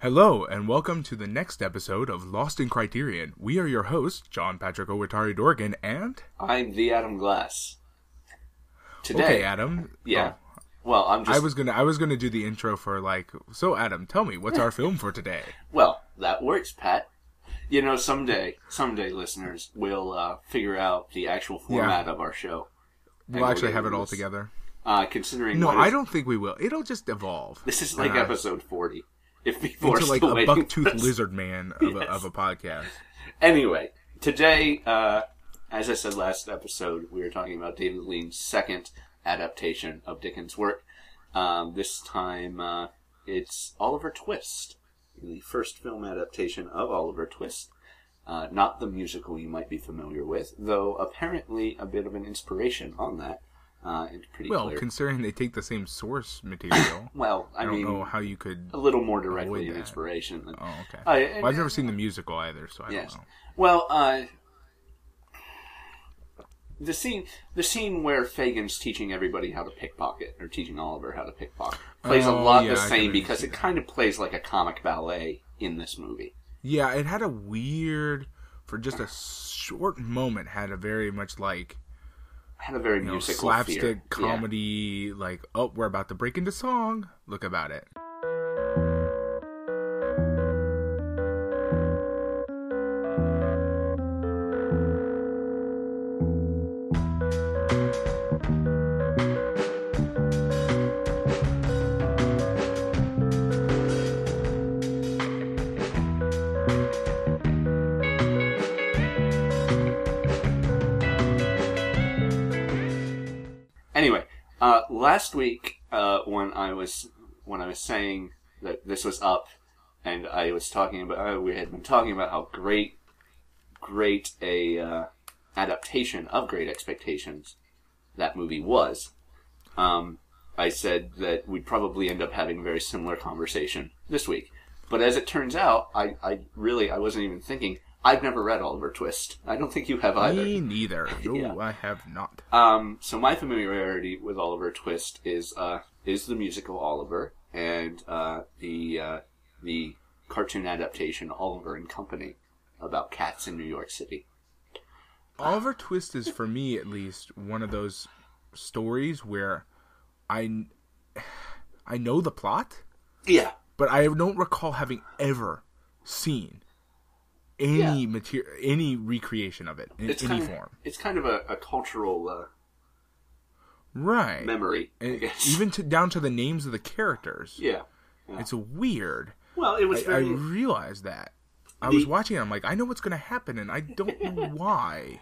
Hello, and welcome to the next episode of Lost in Criterion. We are your hosts, John Patrick Owatari Dorgan, and I'm the Adam Glass. Today, okay, Adam. yeah. Oh, Well, I'm just I was gonna I was gonna do the intro for like so Adam, tell me what's our film for today? well. That works, Pat. You know, someday, someday, listeners will uh, figure out the actual format of our show. We'll actually have it all together. Uh, considering No, I don't think we will. It'll just evolve. This is like Uh, episode forty. If people are into like still a buck-toothed lizard man of, a, of a podcast. Anyway, today, uh, as I said last episode, we were talking about David Lean's second adaptation of Dickens' work. Um, this time, uh, it's Oliver Twist, the first film adaptation of Oliver Twist. Uh, not the musical you might be familiar with, though apparently a bit of an inspiration on that. Uh, it's pretty Well, clear. considering they take the same source material, well, I, I don't mean, know how you could. a little more directly inspiration. Than, Oh, okay. Uh, and- Well, I've never seen the musical either, so I Yes. don't know. Well, uh, the scene, the scene where Fagin's teaching everybody how to pickpocket, or teaching Oliver how to pickpocket, plays a Oh, lot yeah, the same because it that. kind of plays like a comic ballet in this movie. Yeah, it had a weird, for just a short moment, had a very much like Had a very you know, musical slapstick. Yeah. comedy, like oh, we're about to break into song. Look about it. Uh, last week uh, when I was when I was saying that this was up, and I was talking about uh, we had been talking about how great, great a uh, adaptation of Great Expectations that movie was. Um, I said that we'd probably end up having a very similar conversation this week. But as it turns out, I, I really I wasn't even thinking. I've never read Oliver Twist. I don't think you have either. Me neither. No, Yeah. I have not. Um, so my familiarity with Oliver Twist is uh, is the musical Oliver and uh, the uh, the cartoon adaptation Oliver and Company about cats in New York City. Oliver Twist is for me at least one of those stories where I I know the plot, Yeah, but I don't recall having ever seen any Yeah. material, any recreation of it in it's any kind of, form. It's kind of a, a cultural uh, Right. memory, even to down to the names of the characters. yeah. It's weird. Well, it was I, I realized that. I The- was watching it, I'm like, I know what's gonna happen and I don't know why.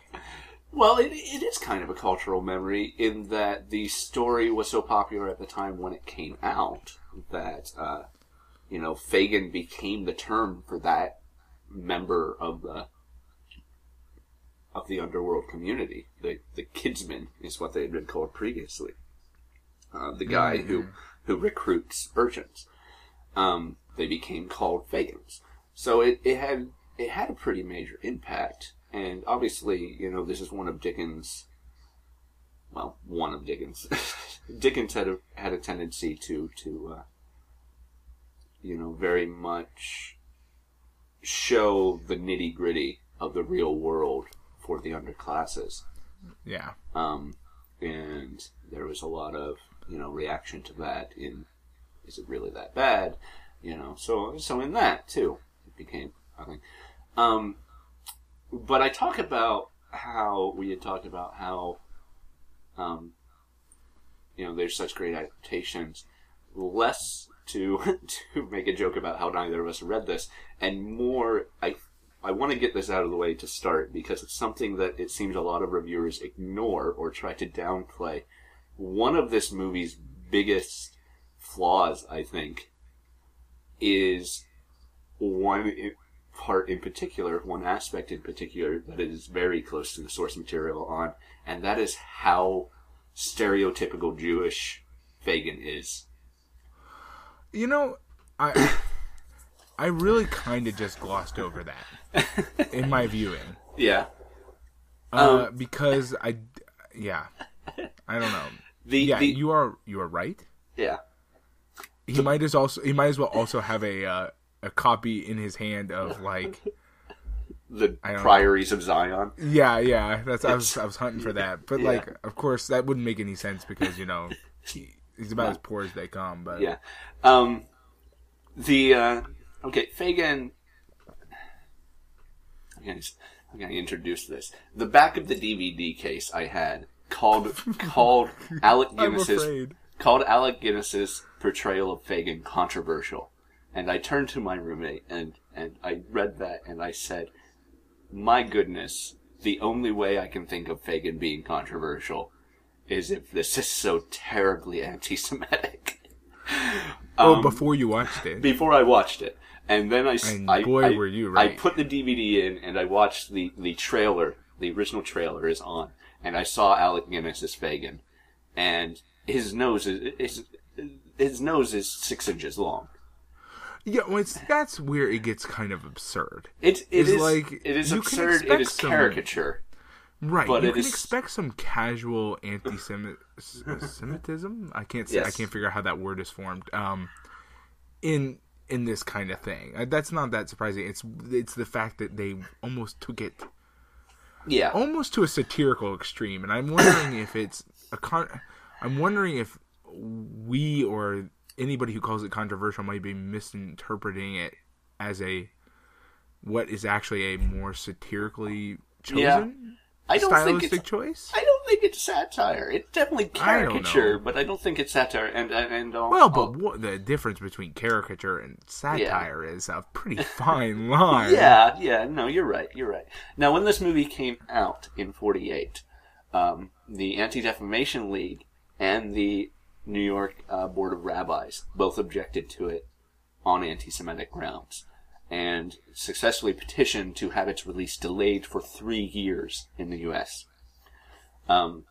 Well, it, it is kind of a cultural memory in that the story was so popular at the time when it came out that, uh, you know, Fagin became the term for that member of the of the underworld community. The the kidsman is what they had been called previously. Uh, the guy who who recruits urchins. Um, they became called Fagins. So it, it had it had a pretty major impact, and obviously, you know, this is one of Dickens. Well, one of Dickens. Dickens had a had a tendency to to uh, you know very much show the nitty gritty of the real world for the underclasses, Yeah. um, and there was a lot of you know reaction to that. In is it really that bad? You know, so so in that too, it became I think. Um, but I talk about how we had talked about how, um, you know, there's such great adaptations. Less to to make a joke about how neither of us read this, and more I I want to get this out of the way to start because it's something that it seems a lot of reviewers ignore or try to downplay. One of this movie's biggest flaws, I think, is one part in particular, one aspect in particular that is very close to the source material on, and that is how stereotypical Jewish Fagin is. You know, I I really kind of just glossed over that in my viewing, Yeah. uh, because I, yeah, I don't know. The, Yeah, the, you are you are right. yeah. He might as also he might as well also have a uh, a copy in his hand of like The don't know. Priories of Zion. yeah yeah that's I was I was hunting for that but Yeah. like of course that wouldn't make any sense because you know he, he's about as poor as they come but Yeah. Um, the uh, okay, Fagin. I'm gonna, I'm gonna introduce this. The back of the DVD case I had called called Alec Guinness's called Alec Guinness's portrayal of Fagin controversial. And I turned to my roommate and, and I read that and I said, My goodness, the only way I can think of Fagin being controversial is if this is so terribly anti Semitic. oh Um, before you watched it before I watched it. And then I, And I- boy, I- were you right. I put the DVD in and I watched the, the trailer. The original trailer is on, and I saw Alec Guinness as Fagin, and his nose is his, his nose is six inches long. yeah well it's that's where it gets kind of absurd It it is like, it is absurd. It is caricature. Right, But you it can is- expect some casual anti-Semitism. I can't say I can't figure out how that word is formed. Um, in in this kind of thing, Uh, that's not that surprising. It's it's the fact that they almost took it Yeah, almost to a satirical extreme, and I'm wondering if it's a con. I'm wondering if we or anybody who calls it controversial might be misinterpreting it as a what is actually a more satirically chosen Yeah. I don't think stylistic it's. choice. I don't think it's satire. It's definitely caricature, know. but I don't think it's satire. And and, and all, Well, but what the difference between caricature and satire is a pretty fine line. Yeah, yeah, no, you're right, you're right. Now, when this movie came out in 48, um, the Anti Defamation League and the New York uh, Board of Rabbis both objected to it on anti Semitic grounds and successfully petitioned to have its release delayed for three years in the U.S. Um,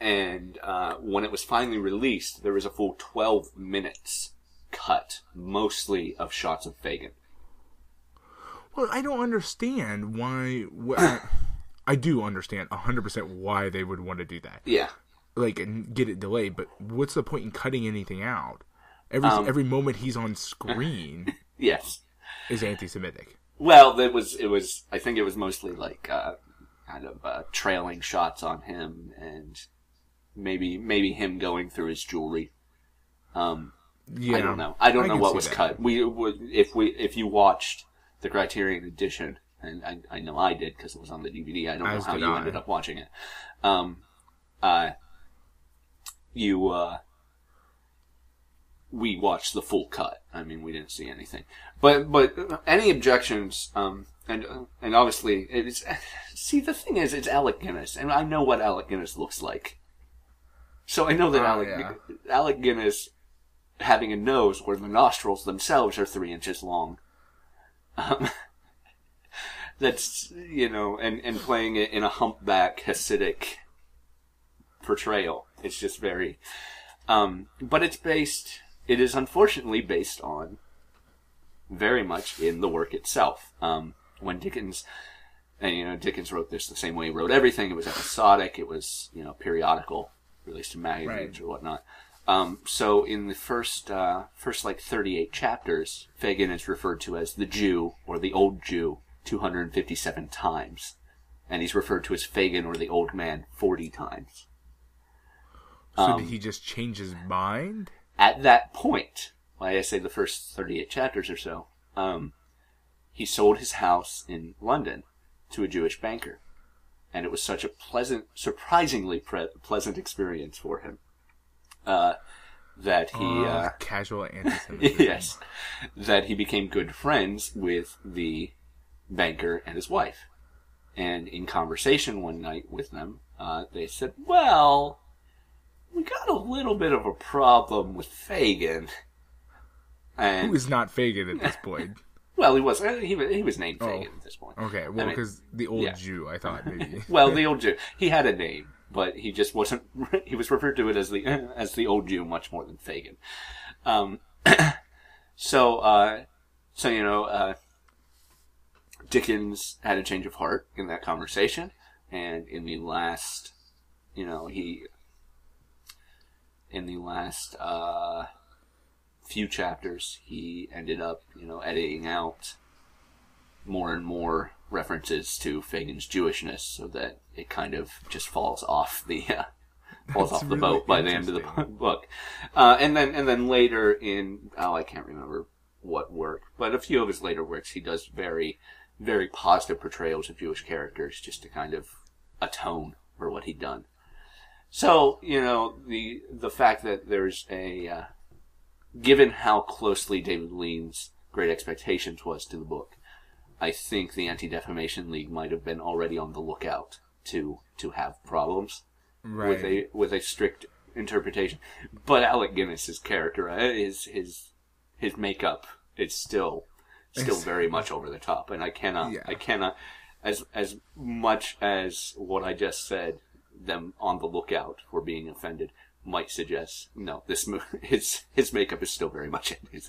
and uh, when it was finally released, there was a full 12 minutes cut, mostly of shots of Fagin. Well, I don't understand why. wh- I do understand hundred percent why they would want to do that, Yeah. like and get it delayed. But what's the point in cutting anything out? Every Um, every moment he's on screen Yes. is anti-Semitic. Well, it was. It was. I think it was mostly like uh, kind of uh, trailing shots on him, and maybe maybe him going through his jewelry. Um, Yeah, I don't know. I don't know what was that. cut. We would if we if you watched the Criterion edition, and I, I know I did because it was on the DVD. I don't know how you I. ended up watching it. Um, uh, you uh, we watched the full cut. I mean, we didn't see anything. But but any objections? Um, and and obviously it's see the thing is it's Alec Guinness, and I know what Alec Guinness looks like. So I know that Oh, Alec yeah. Alec Guinness having a nose where the nostrils themselves are three inches long. Um, that's you know, and and playing it in a humpback Hasidic portrayal. It's just very, um, but it's based. It is unfortunately based on very much in the work itself. Um, when Dickens, and you know, Dickens wrote this the same way he wrote everything. It was episodic. It was you know periodical, released in magazines Right. or whatnot. Um, so in the first uh, first like 38 chapters, Fagin is referred to as the Jew or the Old Jew 257 times, and he's referred to as Fagin or the Old Man 40 times. So Um, did he just change his mind? At that point, like I say, the first 38 chapters or so, um, he sold his house in London to a Jewish banker, and it was such a pleasant, surprisingly pre- pleasant experience for him. Uh, that he Oh, uh, casual anti-Semitism. yes, that he became good friends with the banker and his wife. And in conversation one night with them, uh, they said, "Well, we got a little bit of a problem with Fagin." And Who is not Fagin at this point? well, he was he was, he was named Oh. Fagin at this point. Okay, well, I mean, because the old yeah. Jew, I thought maybe. Well, the old Jew. He had a name, but he just wasn't. He was referred to it as the as the old Jew much more than Fagin. Um, so, uh, so you know, uh, Dickens had a change of heart in that conversation, and in the last, you know, he in the last uh, few chapters, he ended up, you know, editing out more and more references to Fagin's Jewishness, so that it kind of just falls off the uh, falls That's off the really boat by the end of the book. Uh, and then and then later in oh I can't remember what work, but a few of his later works he does very very positive portrayals of Jewish characters just to kind of atone for what he'd done. So you know the the fact that there's a uh, given how closely David Lean's Great Expectations was to the book, I think the Anti Defamation League might have been already on the lookout to to have problems Right. with a with a strict interpretation. But Alec Guinness's character, uh, his his his makeup, is still still It's- very much over the top, and I cannot Yeah. I cannot as as much as what I just said them on the lookout for being offended might suggest no this mo- his his makeup is still very much in his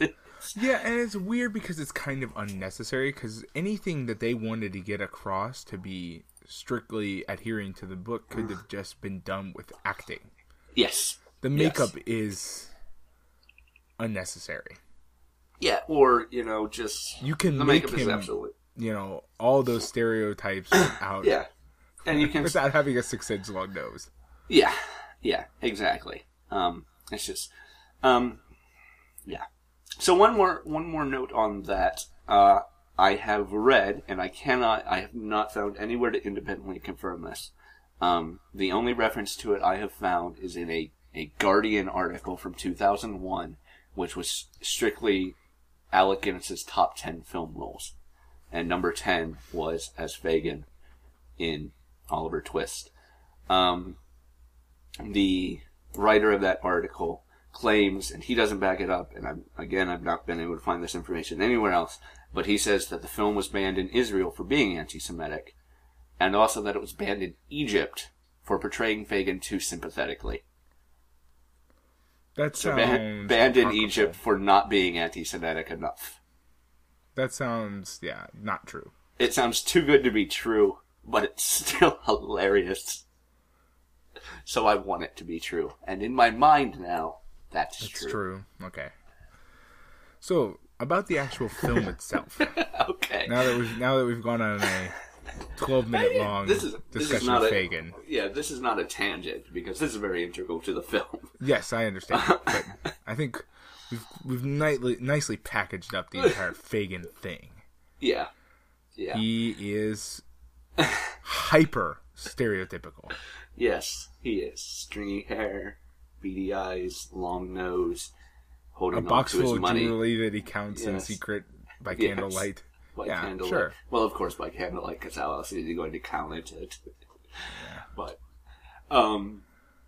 Yeah, and it's weird because it's kind of unnecessary because anything that they wanted to get across to be strictly adhering to the book could have just been done with acting. yes The Yes. makeup is unnecessary. yeah or you know just You can the make makeup is him, absolutely you know, all those stereotypes out yeah and you can without having a six inch long nose. Yeah, yeah, exactly. Um, it's just, um, yeah. So one more, one more note on that. Uh, I have read, and I cannot, I have not found anywhere to independently confirm this. Um, the only reference to it I have found is in a, a Guardian article from 2001, which was strictly Alec Guinness's top 10 film roles. And number 10 was as Fagin in Oliver Twist. Um, the writer of that article claims, and he doesn't back it up, and I'm, again, I've not been able to find this information anywhere else, but he says that the film was banned in Israel for being anti-Semitic, and also that it was banned in Egypt for portraying Fagin too sympathetically. That So sounds ban- banned in. Egypt for not being anti-Semitic enough. That sounds yeah, not true. It sounds too good to be true, but it's still hilarious. So I want it to be true. And in my mind now, that's, It's true. true. Okay. So about the actual film itself. Okay. now that we've now that we've gone on a twelve minute long this is this is discussion not of a Fagin. yeah. This is not a tangent because this is very integral to the film. Yes, I understand, but I think we've we've nicely nicely packaged up the entire Fagin thing. Yeah, yeah, He is hyper stereotypical. yes, he is. Stringy hair, beady eyes, long nose, holding A box full of money jewelry that he counts in secret by Yes. candlelight. by yeah, candlelight. sure. Well, of course, by candlelight, because how else is he going to count it? But, um,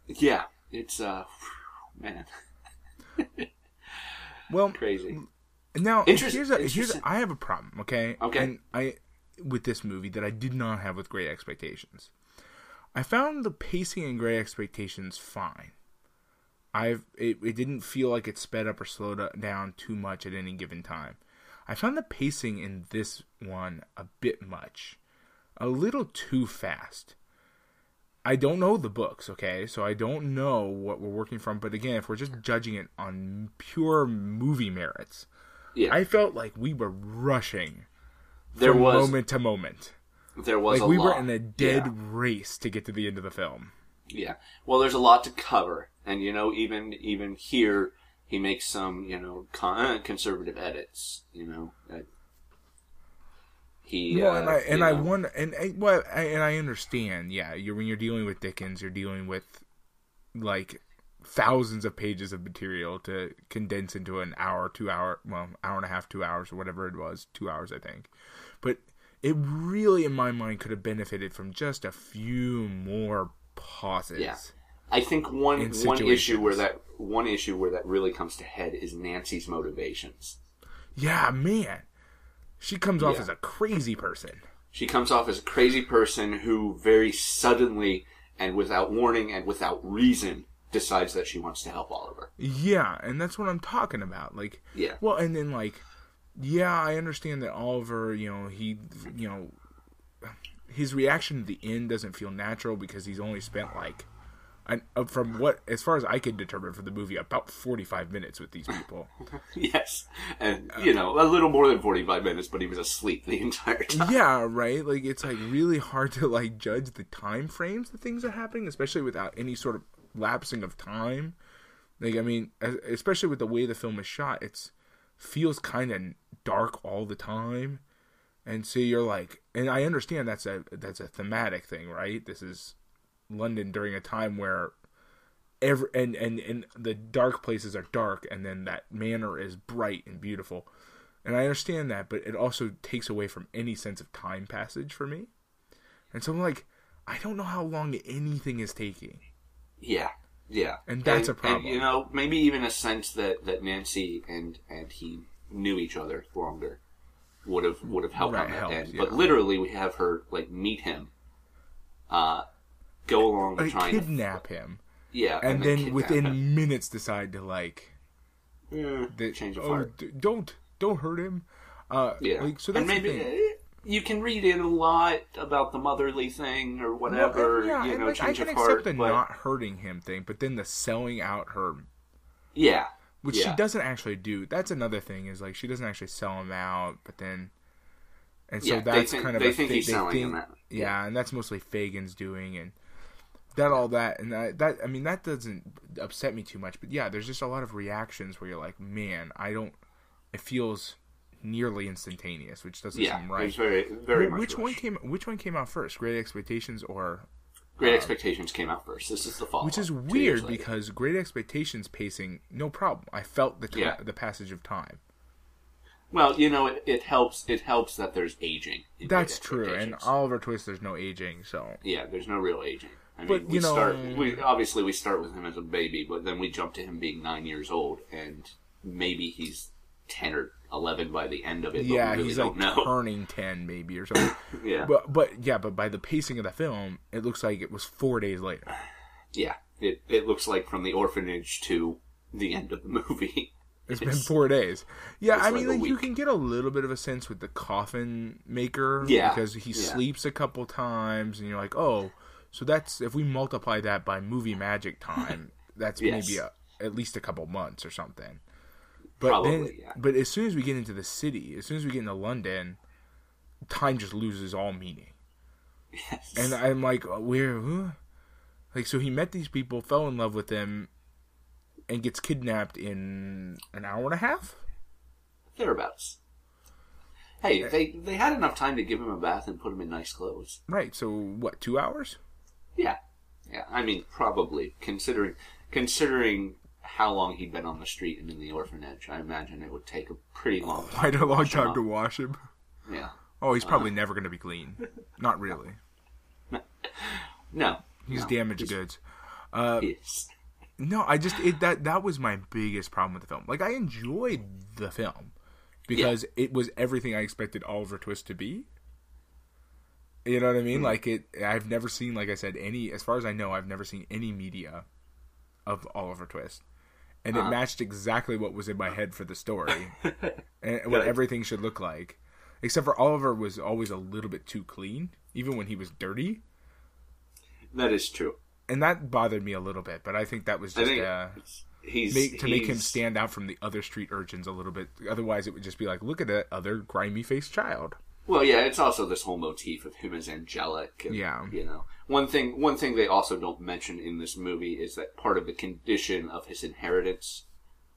yeah, it's uh, man, Well, crazy. Now, here's a, here's a, I have a problem, okay? Okay. And I with this movie that I did not have with Great Expectations. I found the pacing in Great Expectations fine. I've it, it didn't feel like it sped up or slowed down too much at any given time. I found the pacing in this one a bit much, a little too fast. I don't know the books, okay? So I don't know what we're working from. But again, if we're just judging it on pure movie merits, Yeah, I felt like we were rushing there from was moment to moment. there was Like we lot. were in a dead Yeah. race to get to the end of the film. Yeah. Well, there's a lot to cover, and you know, even even here, he makes some you know con- uh, conservative edits. You know, uh, he Well, uh, and I and I wonder, and I, well, I, and I understand. Yeah, you're when you're dealing with Dickens, you're dealing with like thousands of pages of material to condense into an hour, two hour, well, hour and a half, two hours, or whatever it was, two hours, I think. But it really, in my mind, could have benefited from just a few more pauses. Yeah. I think one one issue where that one issue where that really comes to head is Nancy's motivations. Yeah, man. She comes off Yeah. as a crazy person. She comes off as a crazy person who very suddenly and without warning and without reason decides that she wants to help Oliver. Yeah, and that's what I'm talking about. Like, Yeah. well, and then like, yeah, I understand that Oliver, you know, he, you know, his reaction to the end doesn't feel natural because he's only spent like And uh, from what, as far as I can determine from the movie, about forty-five minutes with these people. yes, and you know a little more than forty five minutes, but he was asleep the entire time. yeah, right. Like it's like really hard to like judge the time frames that things are happening, especially without any sort of lapsing of time. Like I mean, especially with the way the film is shot, it's feels kind of dark all the time, and so you're like, and I understand that's a that's a thematic thing, right? This is London during a time where every and and and the dark places are dark, and then that manor is bright and beautiful, and I understand that, but it also takes away from any sense of time passage for me, and so I'm like, I don't know how long anything is taking. Yeah, yeah, And that's a problem. you know, maybe even a sense that, that Nancy and and he knew each other longer would have would have helped Right, on that helped, end. yeah. But literally, we have her like meet him, uh, go along Like trying to kidnap him, yeah, and, then, kidnap him. within minutes decide to like Eh, the, change of oh, heart. d- don't don't hurt him. Uh, Yeah, like, so that's and maybe the thing. eh, you can read in a lot about the motherly thing or whatever. Well, yeah, you know, like, I can of accept heart. the but not hurting him thing, but then the selling out her, yeah, which yeah. she doesn't actually do. That's another thing is like she doesn't actually sell him out, but then, and so Yeah, that's think- kind of they a think he's selling think- him out. Yeah, and that's mostly Fagin's doing, and that all that and that, that I mean that doesn't upset me too much, but yeah, there's just a lot of reactions where you're like, man, I don't. It feels nearly instantaneous, which doesn't Yeah, seem right. very very much. which one came? Which one came out first? Great Expectations or Great uh, Expectations came out first. This is the fall. which is weird because Great Expectations pacing, no problem. I felt the Yeah. the passage of time. well, you know, it, it helps. It helps that there's aging. in That's true, and. Oliver Twist, there's no aging, so yeah, there's no real aging. I But, mean, we you know- start. We obviously we start with him as a baby, but then we jump to him being nine years old, and maybe he's ten or eleven by the end of it. Yeah, really he's like know. turning ten maybe or something. yeah, but but yeah, but by the pacing of the film, it looks like it was four days later. yeah. It it looks like from the orphanage to the end of the movie. It's been four days. Yeah, I mean, a like, you can get a little bit of a sense with the coffin maker, Yeah, because he yeah. sleeps a couple times, and you're like, oh, so that's if we multiply that by movie magic time, that's Yes. maybe a, at least a couple months or something. But Probably, then, yeah. but as soon as we get into the city, as soon as we get into London, time just loses all meaning. Yes. And I'm like, uh, where? Huh? Like, so he met these people, fell in love with them, and gets kidnapped in an hour and a half. thereabouts. Hey, they they had enough time to give him a bath and put him in nice clothes. Right. So what? Two hours? Yeah, yeah. I mean, probably considering considering how long he'd been on the street and in the orphanage, I imagine it would take a pretty long time. Quite a long time to wash him. Yeah. Oh, he's probably never going to be clean. Not really. No. He's no. damaged goods. Yes. No, I just it that that was my biggest problem with the film. Like I enjoyed the film because it was everything I expected Oliver Twist to be. You know what I mean? Hmm. Like it I've never seen like I said any as far as I know I've never seen any media of Oliver Twist. And Uh-huh. it matched exactly what was in my head for the story and what everything should look like. Except for Oliver was always a little bit too clean even when he was dirty. That is true. And that bothered me a little bit, but I think that was just uh he's make, to make him stand out from the other street urchins a little bit. Otherwise, it would just be like, look at that other grimy faced child. Well, yeah, it's also this whole motif of him as angelic. And, Yeah. You know, one thing one thing they also don't mention in this movie is that part of the condition of his inheritance,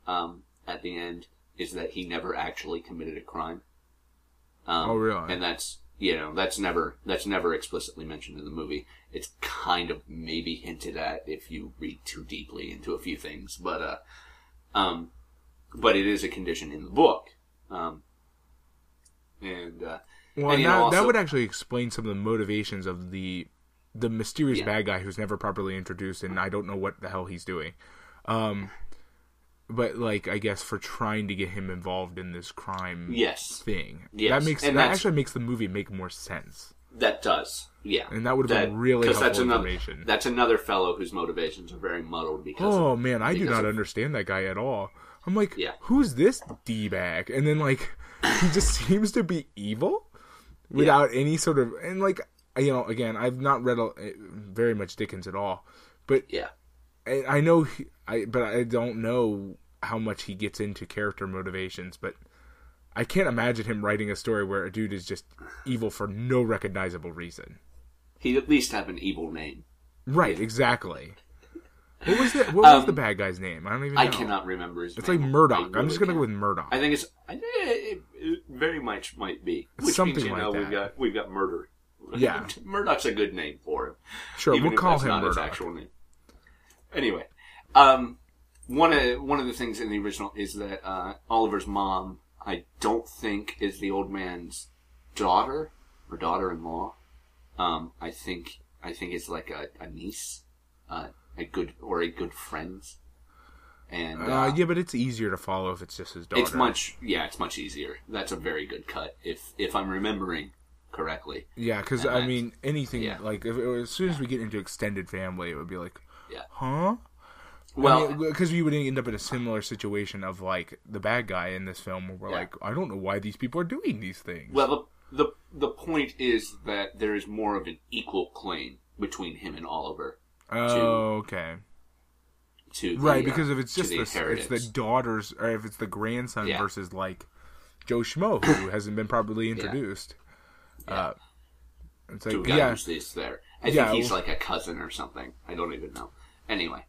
um, at the end, is that he never actually committed a crime. Um, Oh, really? And that's you know that's never that's never explicitly mentioned in the movie. It's kind of maybe hinted at if you read too deeply into a few things, but uh, um, but it is a condition in the book. Um, and uh, Well, And, that, know, that would actually explain some of the motivations of the the mysterious Yeah. bad guy who's never properly introduced, and I don't know what the hell he's doing. Um, but like, I guess for trying to get him involved in this crime yes, thing, Yes, that makes and that actually makes the movie make more sense. that does. Yeah, And that would have been really 'cause that's helpful another, information. That's another fellow whose motivations are very muddled because. Oh of, man, I do not of- understand that guy at all. I'm like, Yeah. who's this d bag? And then like, he just seems to be evil without any sort of and like you know again I've not read a, very much Dickens at all, but Yeah, I, I know, he, I but I don't know how much he gets into character motivations, but I can't imagine him writing a story where a dude is just evil for no recognizable reason. He'd at least have an evil name. Right, exactly. What was the what was Um, the bad guy's name? I don't even. know. I cannot remember his It's name. like Murdoch. I I'm just gonna go can't. with Murdoch. I think it's. I, it, it very much might be. Which Something means you like know that. we've got we've got murder. Yeah. Murdoch's a good name for him. Sure, we'll call him Murdoch. actual name. Anyway, um, one of one of the things in the original is that uh, Oliver's mom, I don't think, is the old man's daughter or daughter-in-law. Um, I think I think it's like a, a niece, uh, a good or a good friend. And uh, Uh, yeah, but it's easier to follow if it's just his daughter. it's much yeah, it's much easier. That's a very good cut if if I'm remembering correctly. Yeah, because I mean, anything yeah. like if, as soon as we get into extended family, it would be like, Yeah. huh? Well, because we would end up in a similar situation of like the bad guy in this film, where we're Yeah. like, I don't know why these people are doing these things. Well, the, the the point is that there is more of an equal claim between him and Oliver oh, okay, to the, right. uh, Because if it's just the the, it's the daughters, or if it's the grandson Yeah. versus like Joe Schmo who hasn't been properly introduced. Uh, it's like yeah, who's there. I Yeah, think he's well- like a cousin or something. I don't even know. Anyway,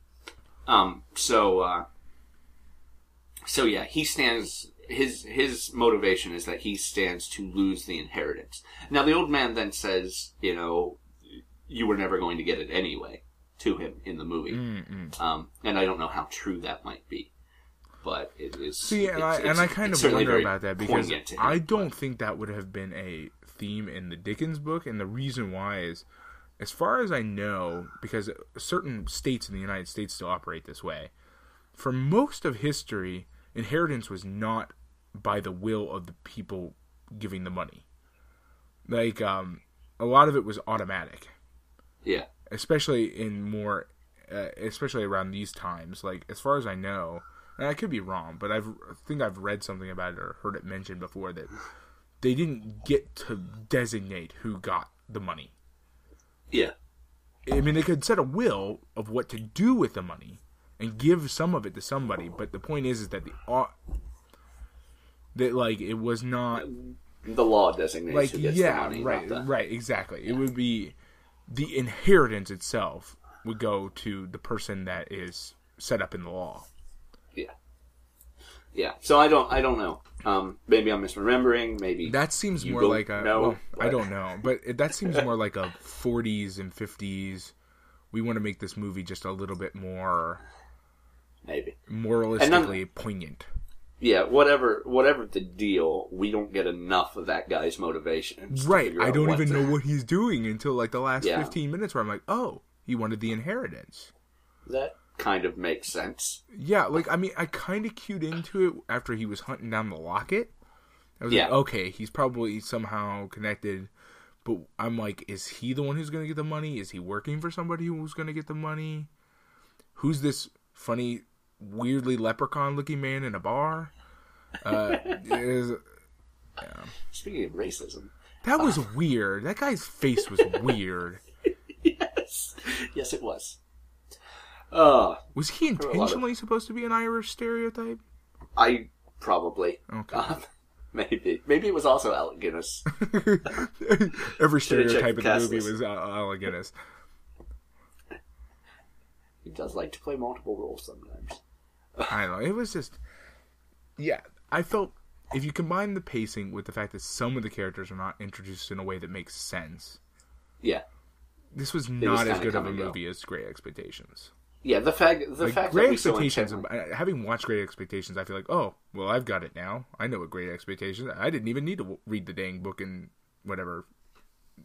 um, so uh, so yeah, he stands. His his motivation is that he stands to lose the inheritance. Now the old man then says, you know, you were never going to get it anyway to him in the movie. Mm-mm. Um, and I don't know how true that might be, but it is. See, and I and I kind of wonder about that because him, I don't think that would have been a theme in the Dickens book, and the reason why is, as far as I know, because certain states in the United States still operate this way. For most of history, inheritance was not by the will of the people giving the money. Like, um, a lot of it was automatic Yeah, especially in more, uh, especially around these times. Like as far as I know, and I could be wrong, but I've, I think I've read something about it or heard it mentioned before that they didn't get to designate who got the money. yeah, I mean, they could set a will of what to do with the money and give some of it to somebody, but the point is, is that the au- that like it was not the law designates like gets yeah the money, right right exactly it would be the inheritance itself would go to the person that is set up in the law Yeah. Yeah. So I don't I don't know. Um maybe I'm misremembering, maybe that seems more like a know, well, i don't know but it, that seems more like a 40s and 50s we want to make this movie just a little bit more maybe. moralistically poignant Yeah, whatever whatever the deal, we don't get enough of that guy's motivation. right i don't even the- know what he's doing until like the last Yeah. 15 minutes where i'm like oh he wanted the inheritance That kind of makes sense. Yeah, like I mean, I kind of cued into it after he was hunting down the locket. I was like, Yeah. okay, he's probably somehow connected, but I'm like, is he the one who's gonna get the money? Is he working for somebody who's gonna get the money? Who's this funny, weirdly leprechaun-looking man in a bar? Uh, is, Speaking of racism. that was weird. That guy's face was weird. Yes. Yes it was. Uh Was he lot of- intentionally supposed to be an Irish stereotype? I probably Okay. um, maybe. Maybe it was also Alec Guinness. Every stereotype in the movie list. was uh, Alec Guinness. He does like to play multiple roles sometimes. I don't know. It was just, yeah. I felt if you combine the pacing with the fact that some of the characters are not introduced in a way that makes sense, Yeah. this was was not as good of a and go. movie as Great Expectations. Yeah, the fact the Like fact Great that we so Expectations, having watched Great Expectations, I feel like, oh, well, I've got it now. I know what Great Expectations. I didn't even need to w- read the dang book in whatever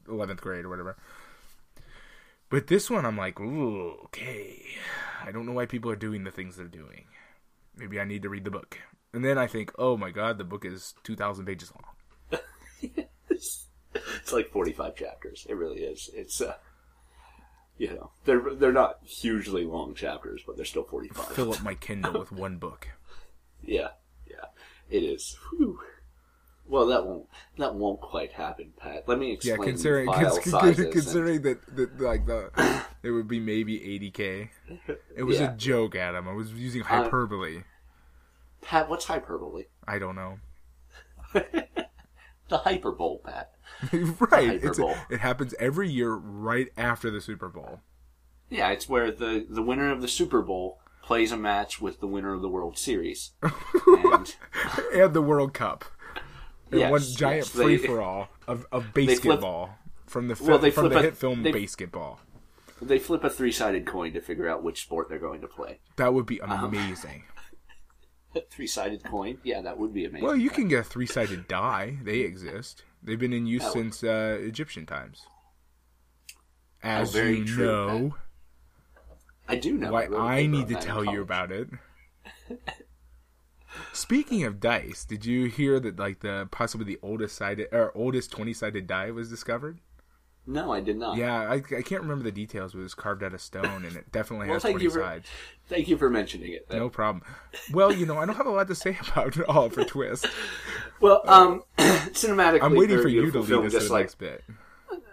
eleventh grade or whatever. But this one, I'm like, okay. I don't know why people are doing the things they're doing. Maybe I need to read the book. And then I think, oh my god, the book is two thousand pages long. it's, it's like 45 chapters. It really is. It's uh you know, they're they're not hugely long chapters, but they're still 45. Fill up my Kindle with one book. Yeah. Yeah. It is. Whew. Well, that won't that won't quite happen, Pat. Let me Yeah, explain considering the file sizes. and- that, that like the it would be maybe 80k. It was Yeah. A joke, Adam. I was using hyperbole. Pat, what's hyperbole? I don't know. The hyperbole, Pat. right. It's a, it happens every year right after the Super Bowl. Yeah, it's where the the winner of the Super Bowl plays a match with the winner of the World Series. and and the World Cup. And Yes, one giant yes, free for all of, of basketball from the fi- Well, they from the flip a- hit film they- Basketball. they flip a three sided coin to figure out which sport they're going to play. That would be Uh-huh. amazing. Three sided coin? Yeah, that would be amazing. Well, you can get a three sided die. They exist. They've been in use Oh. since uh, Egyptian times. As very you true, know, I do know. why I paper need to tell you about it. Speaking of dice, did you hear that like the possibly the oldest sided or oldest twenty sided die was discovered? No, I did not. Yeah, I, I can't remember the details, but it was carved out of stone and it definitely Well, has thank 20 you for- sides. Thank you for mentioning it. Then. No problem. Well, you know, I don't have a lot to say about it Oliver Twist. Well, um, cinematically, I'm waiting for you to lead us to just the like next bit.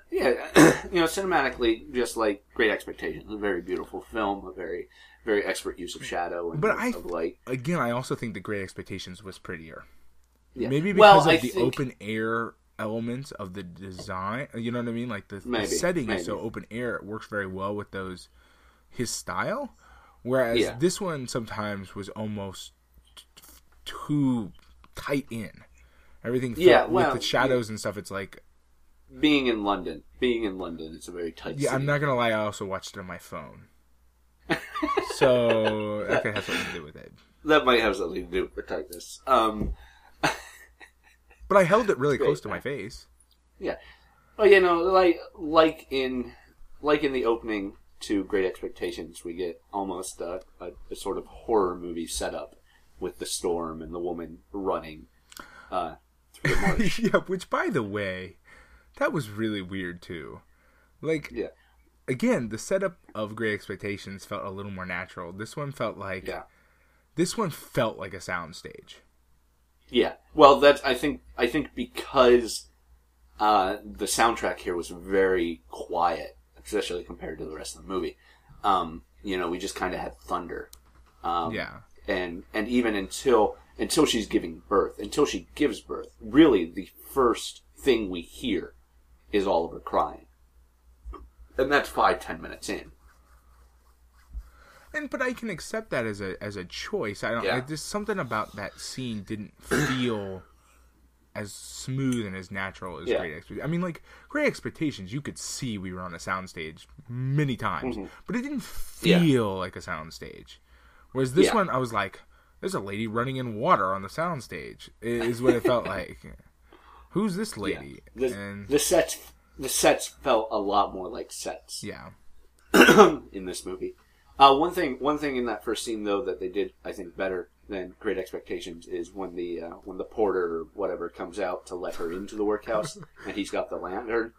yeah, you know, cinematically, just like Great Expectations, a very beautiful film, a very, very expert use of shadow and But of, I- of light. Again, I also think the Great Expectations was prettier. Yeah. Maybe Well, because I of the think- open air elements of the design. You know what I mean? Like the, the Maybe, setting is so open air, it works very well with those his style. Whereas Yeah. this one sometimes was almost t- too tight in. Everything felt, Yeah, well, with the shadows and stuff. It's like Being in London, being in London, it's a very tight. yeah. I'm not gonna lie. I also watched it on my phone, so that could have something to do with it. That might have something to do with the tightness. Um, But I held it really close to my face. yeah. Oh, you know, like like in like in the opening to Great Expectations, we get almost a, a, a sort of horror movie setup with the storm and the woman running uh, through the marsh. yeah, which by the way, that was really weird too. Like yeah, again, the setup of Great Expectations felt a little more natural. This one felt like yeah. this one felt like a soundstage. Yeah. Well, that's I think I think because uh, the soundtrack here was very quiet, especially compared to the rest of the movie. Um, you know, we just kind of had thunder. Um, Yeah. And and even until until she's giving birth, until she gives birth, really the first thing we hear is Oliver crying, and that's five ten minutes in. And but I can accept that as a as a choice. I don't. Yeah. I, just something about that scene didn't feel as smooth and as natural as Yeah. Great Expectations. I mean, like Great Expectations, you could see we were on a soundstage many times, but it didn't Mm-hmm. Yeah. feel like a soundstage. Whereas this Yeah. one, I was like, "There's a lady running in water on the soundstage." Is what it felt like. Who's this lady? The, and the sets the sets felt a lot more like sets. yeah, in this movie. Uh, one thing, one thing in that first scene though that they did, I think, better than Great Expectations is when the uh, when the porter or whatever comes out to let her into the workhouse, and he's got the lantern.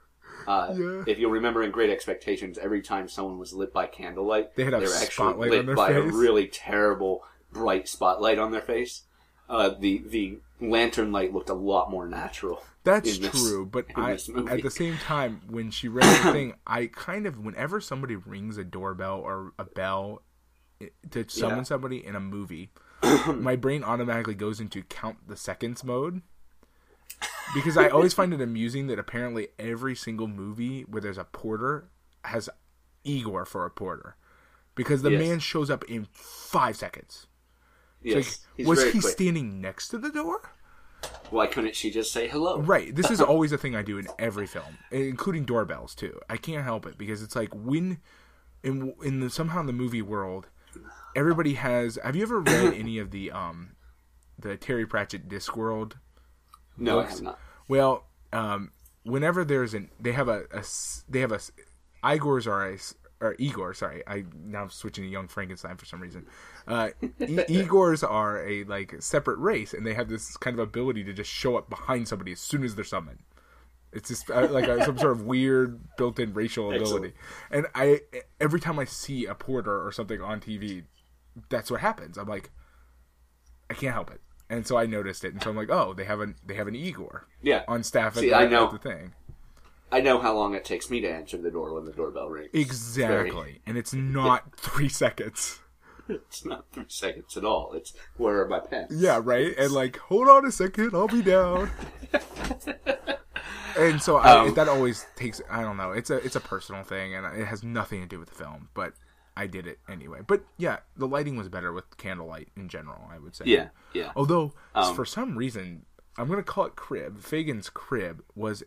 Uh, Yeah. If you'll remember in Great Expectations, every time someone was lit by candlelight, They had a were actually spotlight lit on their by a face. really terrible bright spotlight on their face. Uh, the the lantern light looked a lot more natural. That's this- true, but I, at the same time, when she read the thing, I kind of whenever somebody rings a doorbell or a bell to summon Yeah. somebody in a movie, my brain automatically goes into count the seconds mode. Because I always find it amusing that apparently every single movie where there's a porter has Igor for a porter. Because the Yes. man shows up in five seconds. Yes, like, was he quick. standing next to the door? Why couldn't she just say hello? Right. This is always a thing I do in every film, including doorbells too. I can't help it because it's like when in in the somehow in the movie world, everybody has. Have you ever read any of the um the Terry Pratchett Discworld? No, I books? have not. Well, um, whenever there's an they have a, a they have a Igor's are a or Igor. Sorry, I now I'm switching to Young Frankenstein for some reason. Uh, e- Igors are a like separate race, and they have this kind of ability to just show up behind somebody as soon as they're summoned. It's just uh, like a, some sort of weird built-in racial ability. And I every time I see a porter or something on TV, that's what happens. I'm like, I can't help it. and so I noticed it, and so I'm like, oh, they have an they have an Igor Yeah. on staff at, See, the, I know. the thing. I know how long it takes me to answer the door when the doorbell rings. Exactly, and it's not three seconds. It's not three seconds at all. It's where are my pants? Yeah, right. And like, hold on a second, I'll be down. and so I, Um, that always takes. I don't know. It's a it's a personal thing, and it has nothing to do with the film. But I did it anyway. But yeah, the lighting was better with candlelight in general. I would say. Yeah, yeah. Although Um, for some reason, I'm gonna call it crib. Fagin's crib was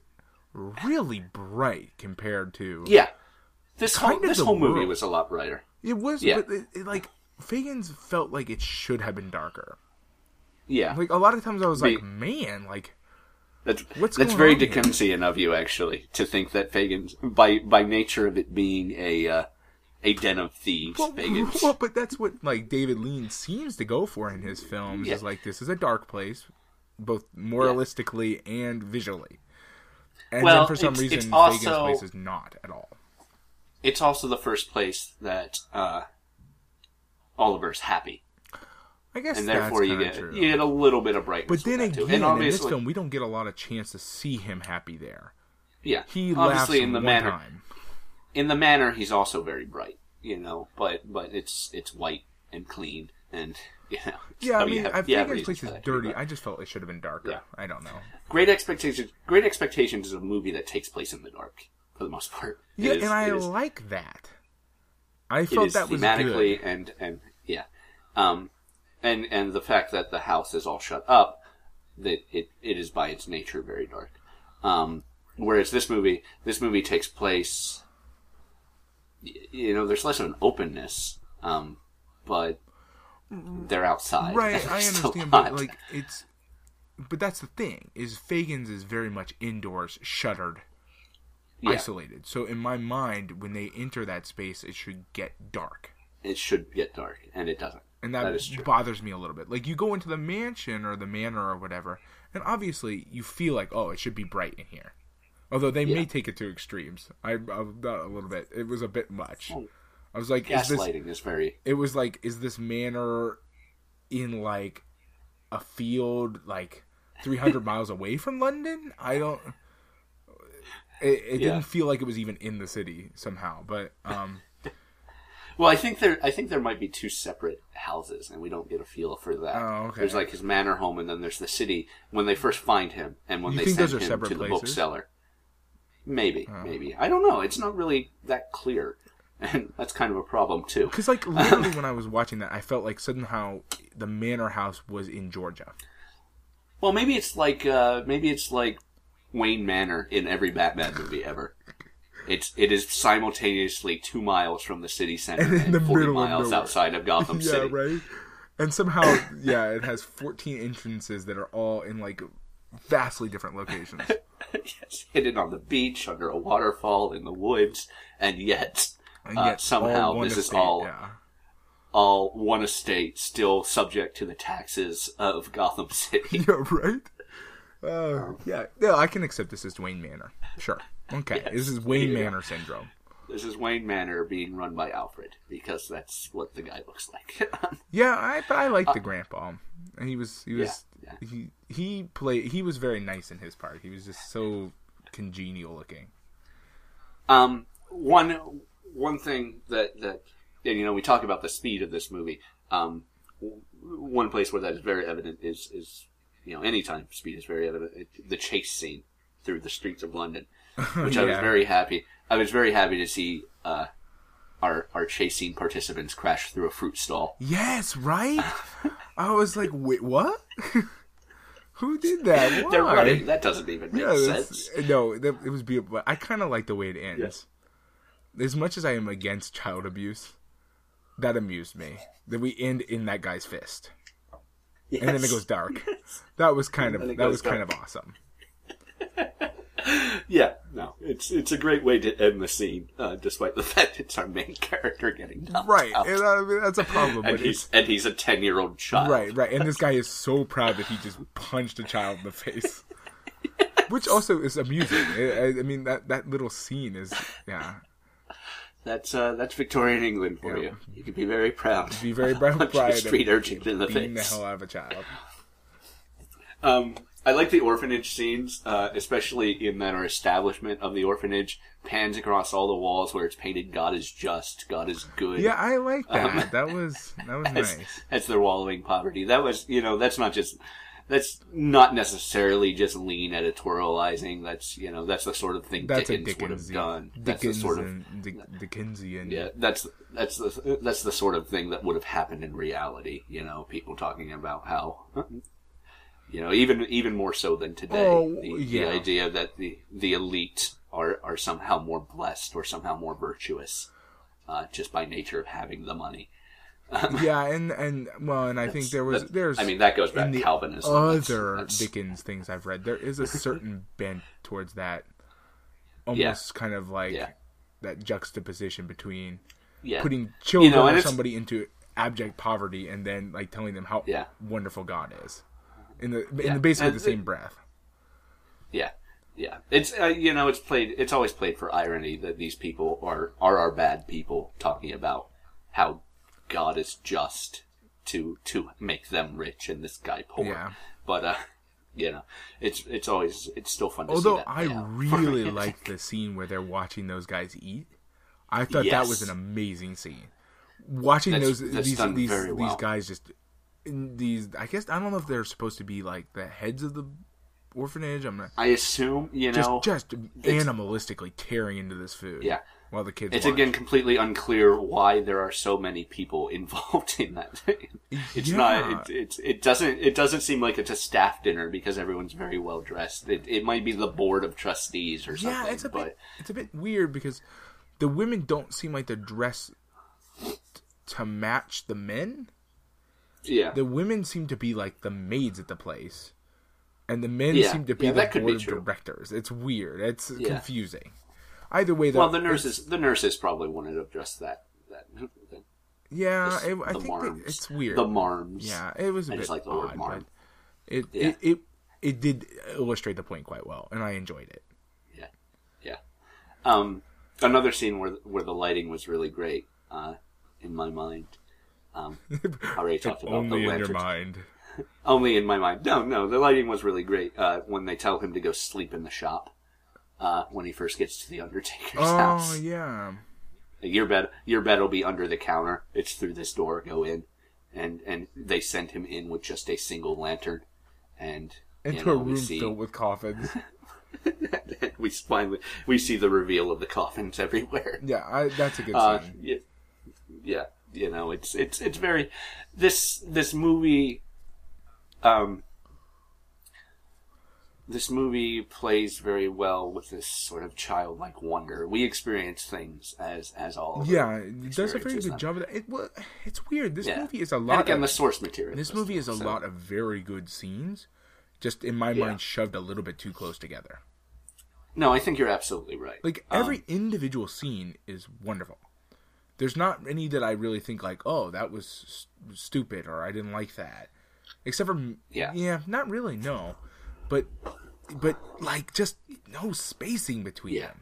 really bright compared to. Yeah. This Kind whole of this whole movie world. was a lot brighter. It was, Yeah. but it, it, like Fagin's felt like it should have been darker. Yeah. Like a lot of times, I was like, man, like That's What's that's very? Dickensian of you, actually, to think that Fagin's by by nature of it being a uh, a den of thieves. Well, well, but that's what like David Lean seems to go for in his films. Is like this is a dark place, both moralistically and visually. And Well, then for some it's- reason, it's also- place is not at all. it's also the first place that uh, Oliver's happy, I guess and therefore you get true. you get a little bit of brightness. But then with that, too. again, and in this film, we don't get a lot of chance to see him happy there. yeah, He laughs obviously in the manner time. in the manner he's also very bright, you know. But but it's it's white and clean, and you know. Yeah, I so you mean, have- I think this place is dirty. but- I just felt it should have been darker. Yeah. I don't know. Great expectations. Great expectations is a movie that takes place in the dark for the most part. It Yeah, is- and I is- like that. I felt that was thematically good. and and yeah, um, and and the fact that the house is all shut up, that it it is by its nature very dark. Um, whereas this movie, this movie takes place. You know, there's less of an openness, um, but Mm-hmm. they're outside. Right, I understand, but like it's, but that's the thing is Fagin's is very much indoors, shuttered, Yeah. isolated. So in my mind, when they enter that space, it should get dark, it should get dark, and it doesn't. and that, That is true. bothers me a little bit. Like you go into the mansion or the manor or whatever, and obviously you feel like, oh, it should be bright in here. Although they may take it to extremes, I, I a little bit. It was a bit much. Oh, I was like, is this Gaslighting is very it was like is this manor in like a field like 300 miles away from london i don't it, it Yeah. didn't feel like it was even in the city somehow but um Well, I think there, I think there might be two separate houses, and we don't get a feel for that. Oh, okay. There's like his manor home, and then there's the city when they first find him, and when You they think send those are him separate to the bookseller. Maybe, Oh. maybe I don't know. It's not really that clear, and that's kind of a problem too. because like literally when i was watching that i felt like somehow the manor house was in georgia Well, maybe it's like uh, maybe it's like Wayne Manor in every Batman movie ever. It's it is simultaneously two miles from the city center And and, the forty middle of miles outside of Gotham yeah City. right and somehow yeah it has 14 entrances that are all in like vastly different locations yes, hidden on the beach, under a waterfall, in the woods, and yet, uh, somehow this is all yeah. all one estate, still subject to the taxes of Gotham City. Yeah, right. Uh, yeah, yeah, I can accept this as Wayne Manor. Sure. Okay, Yes. this is Wayne Yeah. Manor syndrome. this is Wayne Manor being run by Alfred because that's what the guy looks like. Yeah, I I like the grandpa. And he was he was Uh, Yeah, he he played he was very nice in his part. He was just so congenial looking. um, one one thing that that and you know we talk about the speed of this movie. Um, one place where that is very evident is is you know anytime speed is very evident. It, the chase scene through the streets of London. which I was very happy. I was very happy to see uh, our our chase scene participants crash through a fruit stall. Yes, right? I was like, wait, what? Who did that? Why? They're running. That doesn't even make Yeah, sense. no, that, it was beautiful. I kind of like the way it ends. As much as I am against child abuse, that amused me. That we end in that guy's fist, and then it goes dark. That was kind of that was kind of awesome. Yeah, no, it's it's a great way to end the scene, uh, despite the fact it's our main character getting knocked Right, out. and I mean, that's a problem. and he's and he's a ten year old child. right, right, and this guy is so proud that he just punched a child in the face, which also is amusing. I, I- I mean, that that little scene is yeah. That's uh, that's Victorian England for Yeah. you. You can be very proud. Be very proud, pride street urchin in the beating the hell out of a child. Um, I like the orphanage scenes, uh, especially in that our establishment of the orphanage pans across all the walls where it's painted "God is just, God is good." Yeah, I like that. Um, that was that was that's, nice. that's their wallowing poverty. That was, you know, that's not just that's not necessarily just lean editorializing. That's you know, that's the sort of thing That's Dickens would have done. That's the sort of Dickensian- Dickensian. yeah, that's that's the that's the sort of thing that would have happened in reality. You know, people talking about how, you know, even even more so than today, Oh, the, yeah. the idea that the the elite are are somehow more blessed or somehow more virtuous, uh, just by nature of having the money. Yeah, and and well, and I think there was there's I mean, that goes back to the Calvinism. Other that's- Dickens things I've read. There is a certain bent towards that, almost kind of like Yeah. that juxtaposition between yeah, putting children and or it's- somebody into abject poverty and then like telling them how Yeah. wonderful God is in the in Yeah. the basically And the same the- breath. Yeah, yeah. It's uh, you know, it's played. It's always played for irony that these people are are our bad people talking about how God is just to to make them rich and this guy poor. Yeah. But uh, you know, it's it's always it's still fun to Although. I out. really like the scene where they're watching those guys eat. I thought that was an amazing scene. Watching That's- those that's these these very these guys just these I guess I don't know if they're supposed to be like the heads of the orphanage. I'm not I assume you just know. just animalistically tearing into this food. Yeah. While the kids it's watch. again completely unclear why there are so many people involved in that. it's Yeah. not. It, it's it doesn't it doesn't seem like it's a staff dinner because everyone's very well dressed. It, it might be the board of trustees or something. Yeah, it's a but bit it's a bit weird because the women don't seem like they're dressed to match the men. yeah, The women seem to be like the maids at the place, and the men Yeah. seem to be Yeah, the that could be board of directors. It's weird. It's confusing. Either way, though. well, the nurses the nurses probably wouldn't have dressed that that. that Yeah, the- it, I the think that it's weird. The marms. Yeah, it was a I bit just like the word odd, marm. it, Yeah. it it it did illustrate the point quite well, and I enjoyed it. Yeah, yeah. Um, another scene where where the lighting was really great uh, in my mind. Um, I already talked about the Only in your mind. Only in my mind. No, no, the lighting was really great uh, when they tell him to go sleep in the shop uh, when he first gets to the Undertaker's Oh house. yeah, Your bed, your bed will be under the counter. It's through this door. Go in, and and they send him in with just a single lantern, and into know, a room see filled with coffins. we finally we see the reveal of the coffins everywhere. yeah, I, that's a good Uh, scene. yeah, yeah, you know, it's it's it's very this this movie. Um, this movie plays very well with this sort of childlike wonder. We experience things as as all. Yeah, it does a very good them. job of that. It, well, it's weird. This Yeah. movie is a And lot. again, of, the source material. this movie is a so- lot of very good scenes, just in my Yeah. mind shoved a little bit too close together. No, I think you're absolutely right. Like Um, every individual scene is wonderful. There's not any that I really think like, oh, that was s- stupid or I didn't like that. Except for Yeah. yeah, not really, no. But but like just no spacing between Yeah. them.